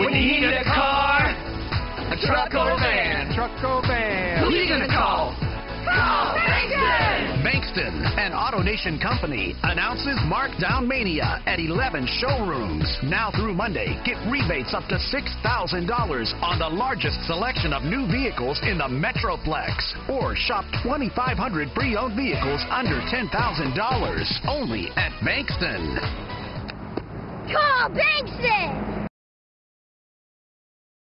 When you need a car, a truck or a van, Truck or van. who are you gonna call? Call Bankston! Bankston, an AutoNation company, announces Markdown Mania at 11 showrooms. Now through Monday, get rebates up to $6,000 on the largest selection of new vehicles in the Metroplex. Or shop 2,500 pre-owned vehicles under $10,000 only at Bankston. Call Bankston!